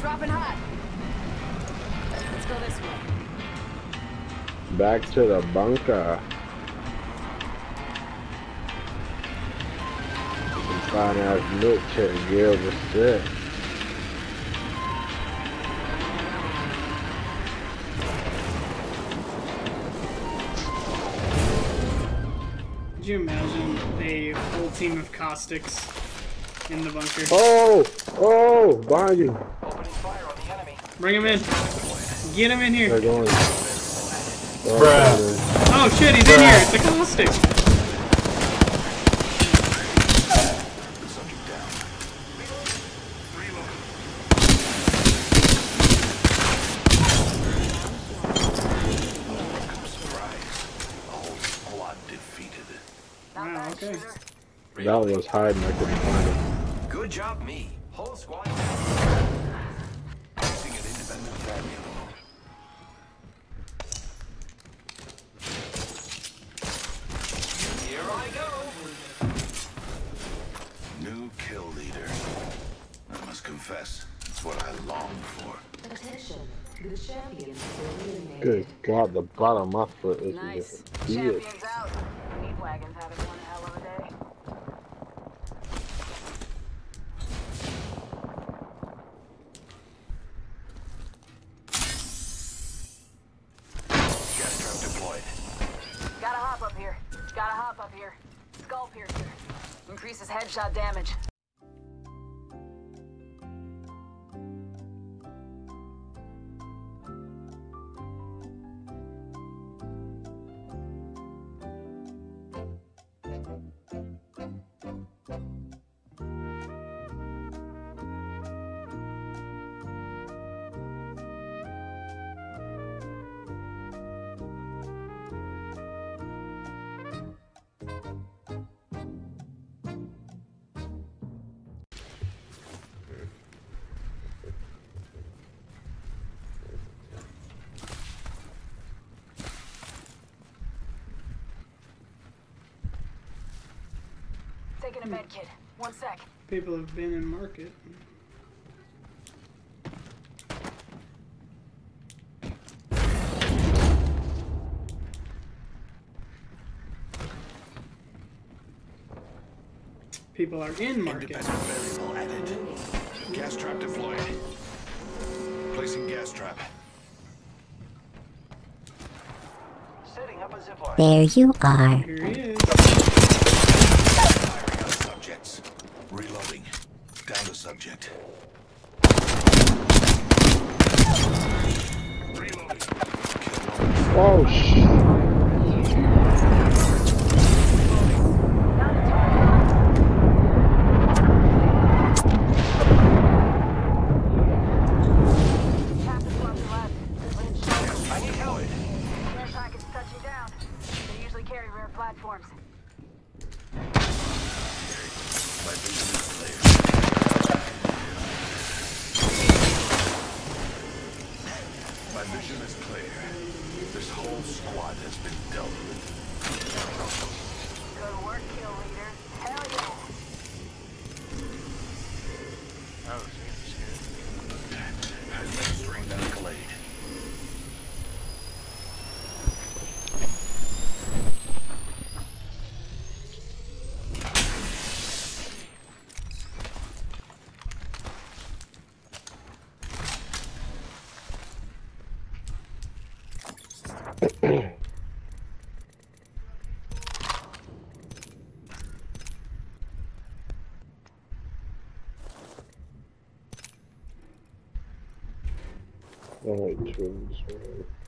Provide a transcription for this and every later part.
dropping hot. Let's go this way. Back to the bunker. Some fine ass milk check girl was sick. Could you imagine a whole team of caustics in the bunker? Oh! Oh! Behind you! Bring him in. Get him in They're here. going. Bruh. Oh shit, he's in here. It's a caustic. Wow, okay. That was hiding. I couldn't find him. Good job, me. Whole squad. Placing an independent variable. Here I go. New kill leader. I must confess, it's what I long for. Attention, the champion will be eliminated. Good God, the bottom of my foot is Nice. yeah. Champions out. Meat wagon's having one hell of a day. Gas trap deployed. Gotta hop up here. Gotta hop up here. Skull piercer. Increases headshot damage. Taking a med kit. One sec. People have been in market. People are in market. Independent variable added. Gas trap deployed. Placing gas trap. Setting up a zipline. There you are. Here he is. Firing on subjects. Reloading. Down to subject. Oh sh! Whole squad has been dealt with. Alright, twins. right.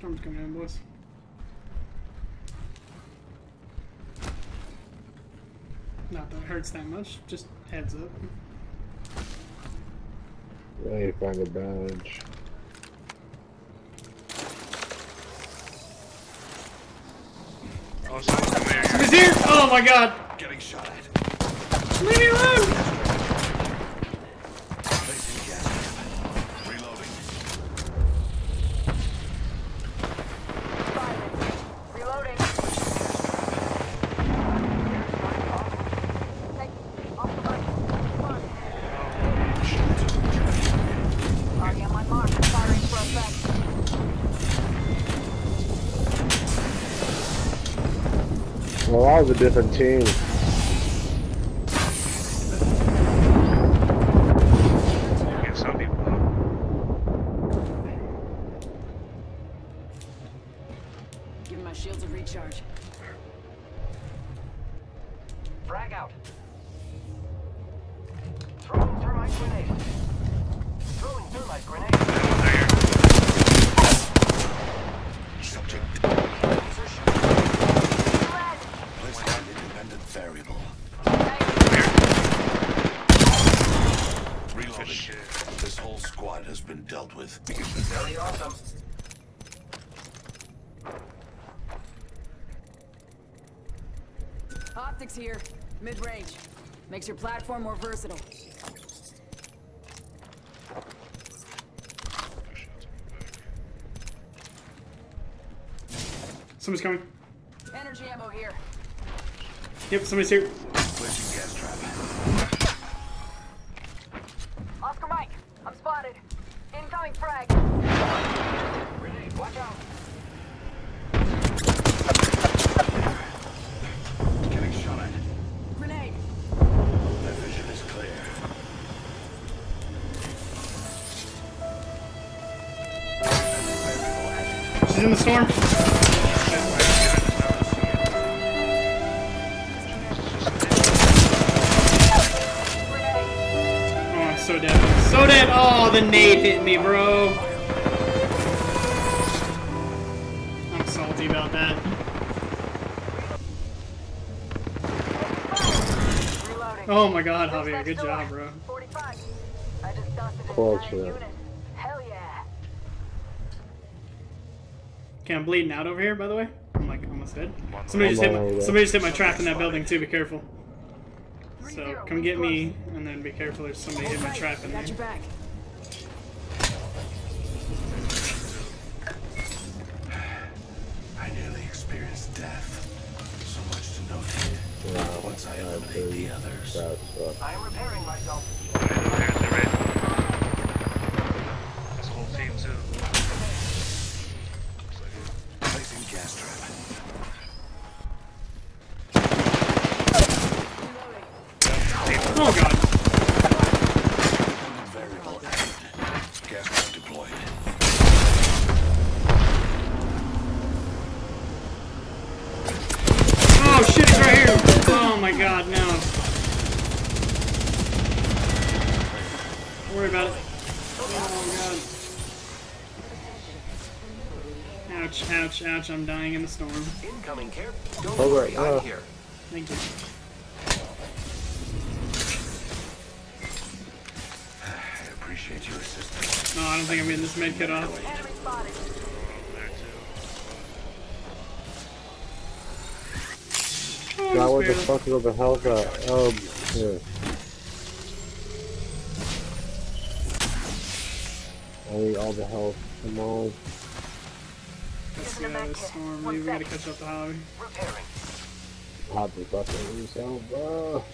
Storm's coming in, boys. Not that it hurts that much, just heads up. I need to find a badge. Oh, someone's in there. He's here! Oh my god! Getting shot at. Leave me alone! That was a different team. Yeah, some people. huh? Giving my shields a recharge. Frag out. Grenade. Mid-range. Makes your platform more versatile. Somebody's coming. Energy ammo here. Yep, somebody's here. Placing gas trap. She's in the storm. Oh, so dead. So dead! Oh, the nade hit me, bro. I'm salty about that. Oh my god, Javier, good job, bro. 45. I just dusted an Close entire that. unit. Hell yeah. Okay, I'm bleeding out over here, by the way. I'm like almost dead. Somebody just hit my, somebody just hit my trap in that building too. Be careful. So come get me, and then be careful. There's somebody Hold hit my trap in there. I nearly experienced death. So much to note. Wow, Once I that eliminate the dude, others. I am repairing myself. There's the red. That's a whole team too. Looks like it. Placing gas trap. Oh god. Independent variable. Gas trap deployed. Oh shit, he's right here. Oh my god, no. Don't worry about it. Oh god. Ouch, ouch, ouch, I'm dying in the storm. Incoming care. Don't worry. I'm oh. here. Thank you. Think I'm getting this med kit off. Enemy spotted. Oh, God, what the fuck is the health at? Oh, yeah. I need all the health. Come on. Let's Using a get out of this storm. One We gotta catch up to Javi. Repairing. Hot the fucking yourself, bro.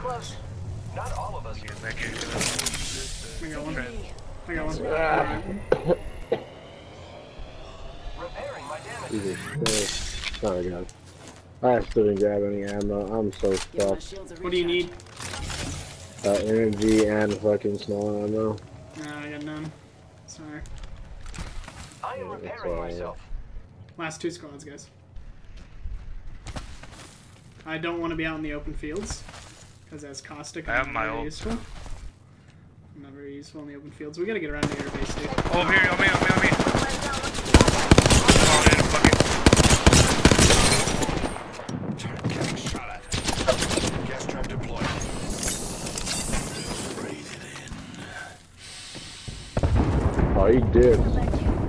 Close. Not all of us here. That kid. I got one. I got one. Repairing my damage. Jesus Sorry, guys. I still didn't grab any ammo. I'm so Give my stuck. What do you need? Uh, energy and fucking small ammo. No, I got none. Sorry. I am repairing all right. myself. Last two squads, guys. I don't want to be out in the open fields. Because as caustic, I have my very ult. useful. Not very useful in the open fields. We gotta get around to your base, dude. Oh, here, on me, on me, on me. Oh, dude, fucking. Turret getting shot at. Gas trap deployed. Breathe it. Oh, he did.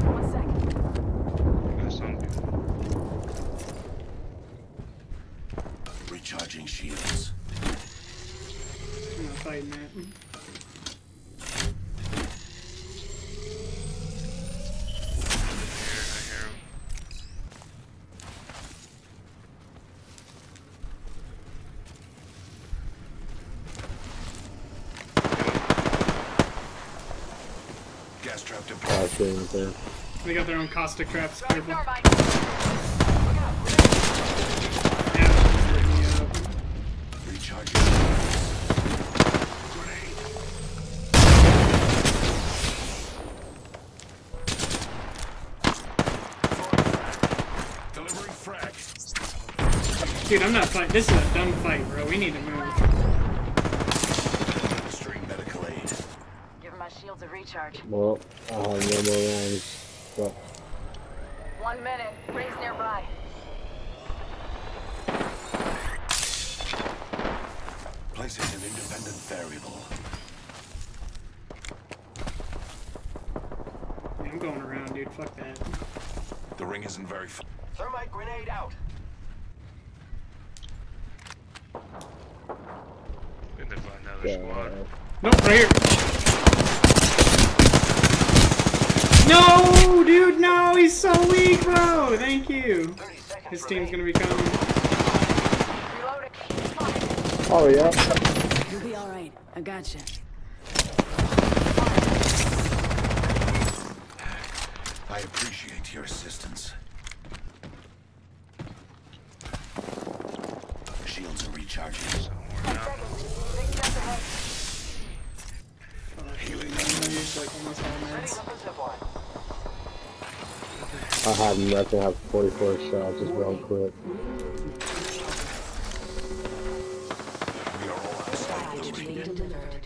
One second. Got some people. Recharging shields. I'm not fighting that. Here, I hear 'em. Gas trap I deployed. see there. They got their own caustic traps. Careful. Carbine. Yeah, it's lit me up. Recharging shields. Grenade. Delivering frag. Dude, I'm not fighting. This is a dumb fight, bro. We need to move. Shields a recharge. Well, I have no more rounds. But One minute. Rings nearby. Placing an independent variable. Yeah, I'm going around, dude. Fuck that. The ring isn't very far. Thermite grenade out. Good to find another yeah, squad. Nope, right here. No, dude, no. He's so weak, bro. Thank you. His team's gonna be coming. Oh yeah. You'll be alright. I gotcha. I appreciate your assistance. Shields are recharging. Somewhere down. Big steps ahead. Healing. I'm used like almost all Setting I have nothing. I have 44 shots. Just real quick. We are all outside the ring. Being delivered.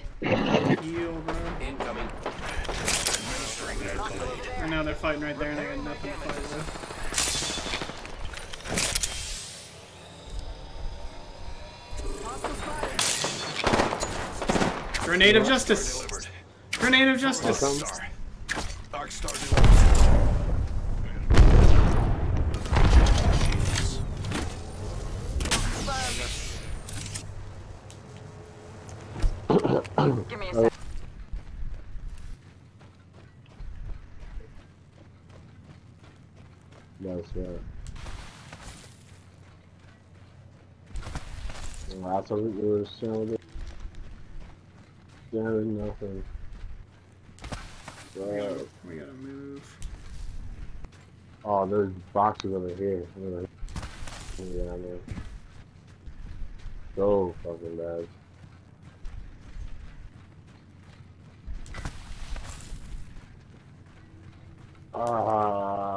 Heal, bro. Incoming. Administering medical aid. I know they're fighting right there, and I got nothing to fight with. Grenade of justice. Grenade of justice. That's right. Well, That's what we were saying. Damn nothing. We gotta, we gotta move. Oh, there's boxes over here. Over here. Yeah, I know. So fucking bad. Ah.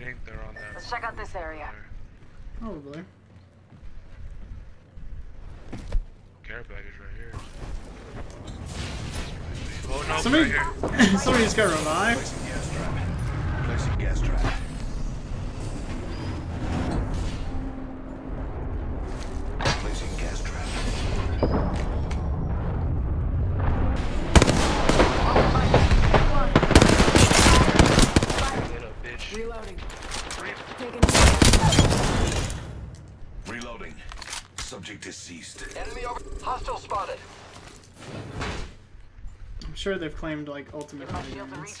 I think they're on that. Let's check out this area. Probably. Care package right here. Oh no, Somebody, right here. somebody just got revived. sure they've claimed like ultimate dominance.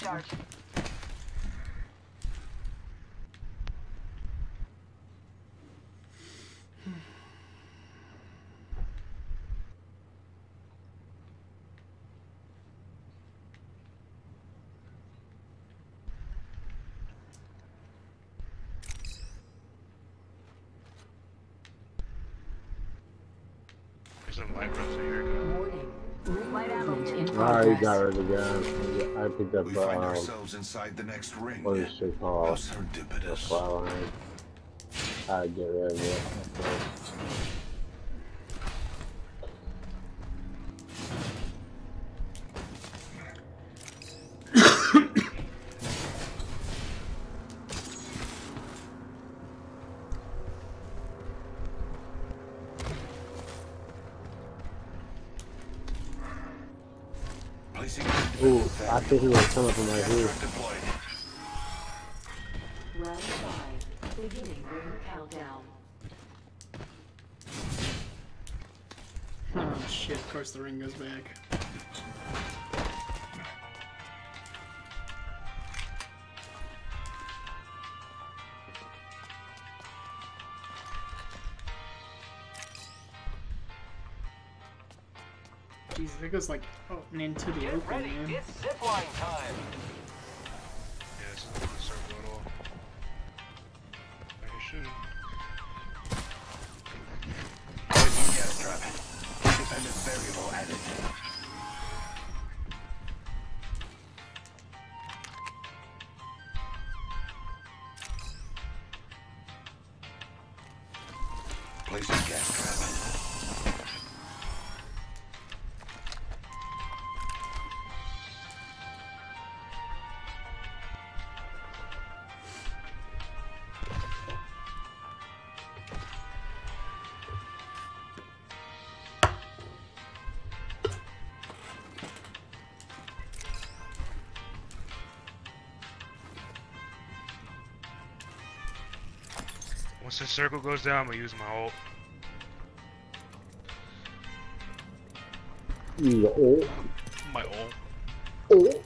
There's some light here. Alright, you got rid of the gun. I picked up We find um, ourselves inside the next ring. what is How called? The serendipitous. I get rid of it. Ooh, I think he was coming from right here. Oh shit, of course the ring goes back. Jesus, it goes like oh, into the Get open, ready. man. It's zipline time. Yeah, this is not a circle at all. Like it should. Gas trap. Independent variable added. Once the circle goes down, I'm gonna use my ult. Yeah, oh, My ult. oh.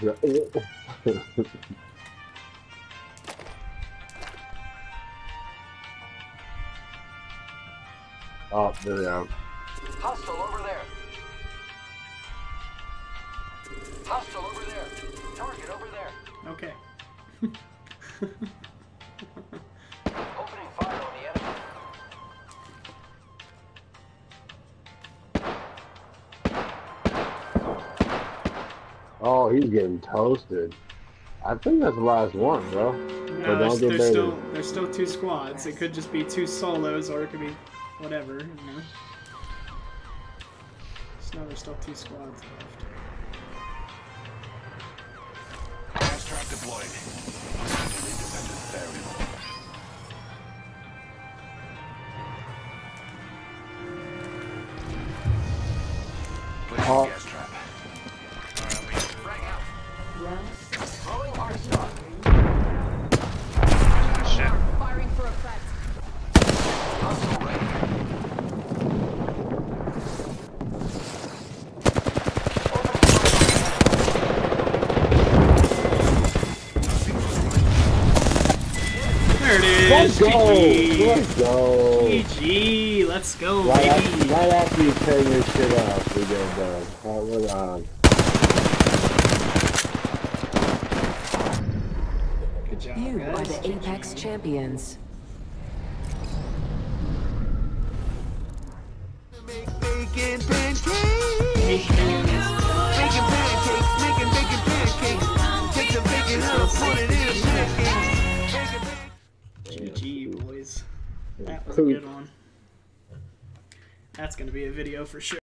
Yeah, oh. oh, there we go. Hostile over there. Hostile over there. Target over there. Okay. Oh, he's getting toasted. I think that's the last one, bro. No, But there's, don't get there's still there's still two squads. It could just be two solos, or it could be whatever. You know. Just know there's still two squads left. Gas trap deployed. Let's go! GG. Let's go! GG. Let's go, Right after, right after you turn your shit off, we get done. Alright, we're on. Good job, You are the Apex champions. Bacon pancakes. Bacon pancakes. Making bacon pancakes. Take the bacon out, put it That was a good one. That's gonna be a video for sure.